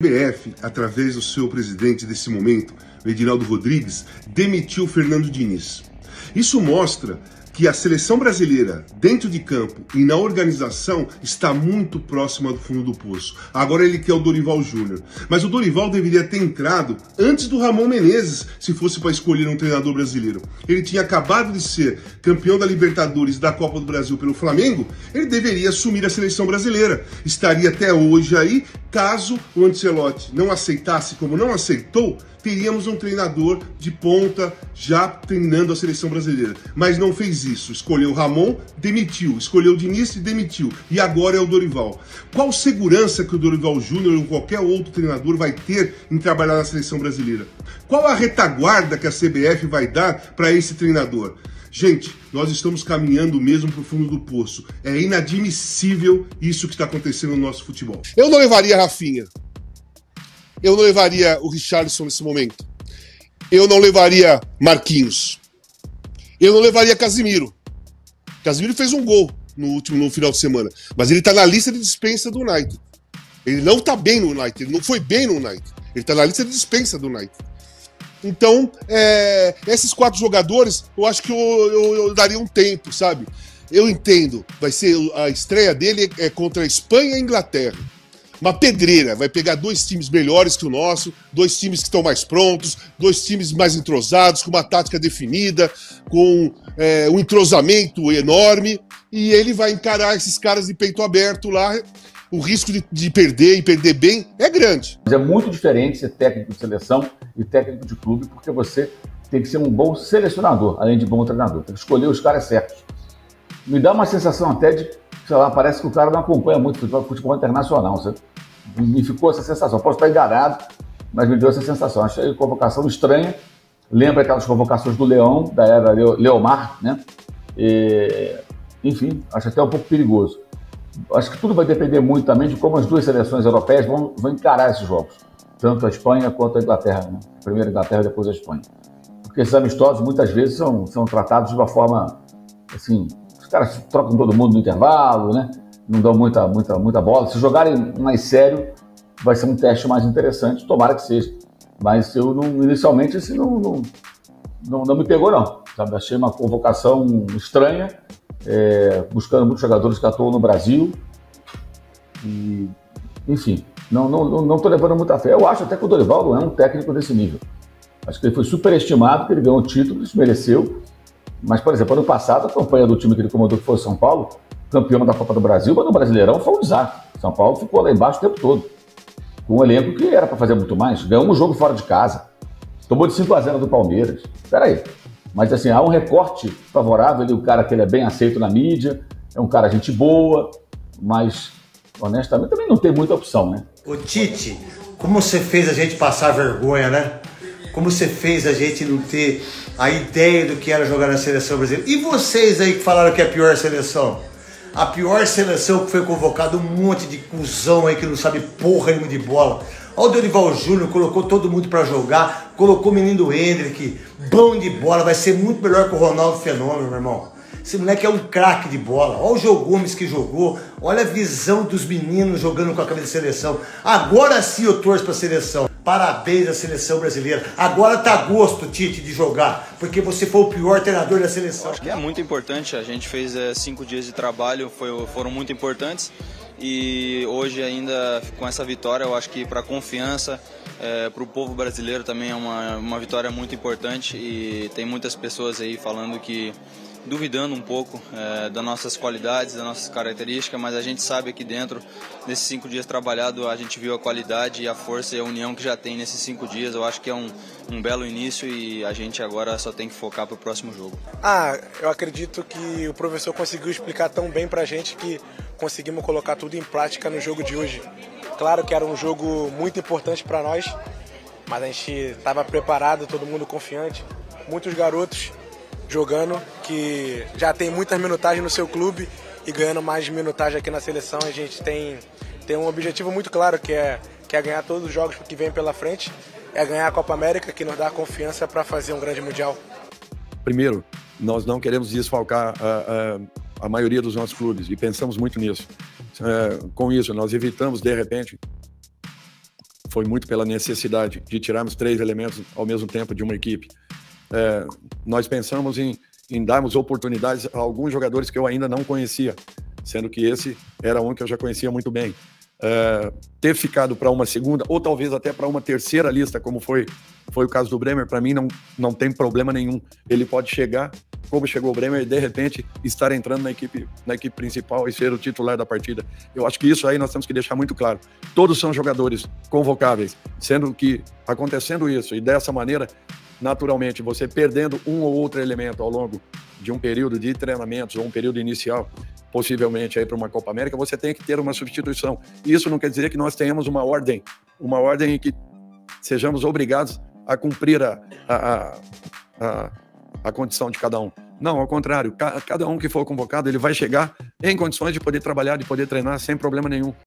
BF, através do seu presidente desse momento, Edinaldo Rodrigues, demitiu Fernando Diniz. Isso mostra que a seleção brasileira, dentro de campo e na organização, está muito próxima do fundo do poço. Agora ele quer o Dorival Júnior. Mas o Dorival deveria ter entrado antes do Ramon Menezes, se fosse para escolher um treinador brasileiro. Ele tinha acabado de ser campeão da Libertadores da Copa do Brasil pelo Flamengo, ele deveria assumir a seleção brasileira. Estaria até hoje aí, caso o Ancelotti não aceitasse como não aceitou, teríamos um treinador de ponta já treinando a seleção brasileira. Mas não fez isso. Escolheu Ramon, demitiu. Escolheu Diniz e demitiu. E agora é o Dorival. Qual segurança que o Dorival Júnior ou qualquer outro treinador vai ter em trabalhar na seleção brasileira? Qual a retaguarda que a CBF vai dar para esse treinador? Gente, nós estamos caminhando mesmo para o fundo do poço. É inadmissível isso que está acontecendo no nosso futebol. Eu não levaria Rafinha eu não levaria o Richarlison nesse momento. Eu não levaria Marquinhos. Eu não levaria Casimiro. Casimiro fez um gol no último no final de semana, mas ele tá na lista de dispensa do United. Ele não tá bem no United, ele não foi bem no United. Ele tá na lista de dispensa do United. Então, é, esses quatro jogadores, eu acho que eu, eu, eu, daria um tempo, sabe? Eu entendo, vai ser a estreia dele é contra a Espanha e a Inglaterra uma pedreira. Vai pegar dois times melhores que o nosso, dois times que estão mais prontos, dois times mais entrosados, com uma tática definida, com é, um entrosamento enorme, e ele vai encarar esses caras de peito aberto lá. O risco de, de perder e perder bem é grande. Mas é muito diferente ser técnico de seleção e técnico de clube, porque você tem que ser um bom selecionador, além de bom treinador. Tem que escolher os caras certos. Me dá uma sensação até de sei lá, parece que o cara não acompanha muito futebol, futebol internacional. Sabe? Me ficou essa sensação. Posso estar enganado, mas me deu essa sensação. Achei a convocação estranha. Lembra aquelas convocações do Leão, da era Leomar, né? E, enfim, acho até um pouco perigoso. Acho que tudo vai depender muito também de como as duas seleções europeias vão, vão encarar esses jogos. Tanto a Espanha quanto a Inglaterra. Né? Primeiro a Inglaterra, depois a Espanha. Porque esses amistosos muitas vezes são, são tratados de uma forma assim, os caras trocam todo mundo no intervalo, né? Não dão muita, muita, muita bola. Se jogarem mais sério, vai ser um teste mais interessante, tomara que seja. Mas eu não, inicialmente assim, não, não, não, não me pegou, não. Sabe? Achei uma convocação estranha, é, buscando muitos jogadores que atuam no Brasil. E, enfim, não estou não, não, não levando muita fé. Eu acho até que o Dorival não é um técnico desse nível. Acho que ele foi superestimado, que ele ganhou o título, mereceu. Mas, por exemplo, ano passado, a campanha do time que ele comandou, que foi o São Paulo, campeão da Copa do Brasil, mas no Brasileirão foi um desastre. São Paulo ficou lá embaixo o tempo todo. Com um elenco que era para fazer muito mais. Ganhou um jogo fora de casa. Tomou de 5 a 0 do Palmeiras. Peraí. Mas assim, há um recorte favorável. Ele, o cara que ele é bem aceito na mídia, é um cara gente boa, mas honestamente também não tem muita opção, né? Ô Tite, como você fez a gente passar vergonha, né? Como você fez a gente não ter a ideia do que era jogar na seleção brasileira. E vocês aí que falaram que é a pior seleção? A pior seleção que foi convocado um monte de cuzão aí que não sabe porra nenhuma de bola. Olha o Dorival Júnior, colocou todo mundo para jogar, colocou o menino Hendrick, bom de bola, vai ser muito melhor que o Ronaldo Fenômeno, meu irmão. Esse moleque é um craque de bola. Olha o João Gomes que jogou. Olha a visão dos meninos jogando com a camisa de seleção. Agora sim eu torço para a seleção. Parabéns à seleção brasileira. Agora tá gosto, Tite, de jogar, porque você foi o pior treinador da seleção. Acho que é muito importante. A gente fez é, cinco dias de trabalho, foi, foram muito importantes. E hoje ainda com essa vitória, eu acho que para a confiança, é, para o povo brasileiro também é uma, uma vitória muito importante. E tem muitas pessoas aí falando que duvidando um pouco é, das nossas qualidades, das nossas características, mas a gente sabe aqui dentro, nesses cinco dias trabalhado, a gente viu a qualidade e a força e a união que já tem nesses cinco dias. Eu acho que é um, um belo início e a gente agora só tem que focar para o próximo jogo. Ah, eu acredito que o professor conseguiu explicar tão bem para a gente que conseguimos colocar tudo em prática no jogo de hoje. Claro que era um jogo muito importante para nós, mas a gente estava preparado, todo mundo confiante, muitos garotos jogando, que já tem muitas minutagens no seu clube e ganhando mais minutagem aqui na seleção. A gente tem, tem um objetivo muito claro que é, que é ganhar todos os jogos que vem pela frente, é ganhar a Copa América, que nos dá confiança para fazer um grande Mundial. Primeiro, nós não queremos desfalcar a, a, a maioria dos nossos clubes e pensamos muito nisso. É, com isso, nós evitamos, de repente, foi muito pela necessidade de tirarmos três elementos ao mesmo tempo de uma equipe. É, nós pensamos em, em darmos oportunidades a alguns jogadores que eu ainda não conhecia, sendo que esse era um que eu já conhecia muito bem. É, ter ficado para uma segunda, ou talvez até para uma terceira lista, como foi, foi o caso do Bremer, para mim não, não tem problema nenhum. Ele pode chegar, como chegou o Bremer, e de repente estar entrando na equipe, na equipe principal e ser o titular da partida. Eu acho que isso aí nós temos que deixar muito claro. Todos são jogadores convocáveis, sendo que acontecendo isso e dessa maneira, naturalmente, você perdendo um ou outro elemento ao longo de um período de treinamentos ou um período inicial, possivelmente aí para uma Copa América, você tem que ter uma substituição. Isso não quer dizer que nós tenhamos uma ordem, uma ordem em que sejamos obrigados a cumprir a, a, a, a condição de cada um. Não, ao contrário, cada um que for convocado, ele vai chegar em condições de poder trabalhar, de poder treinar sem problema nenhum.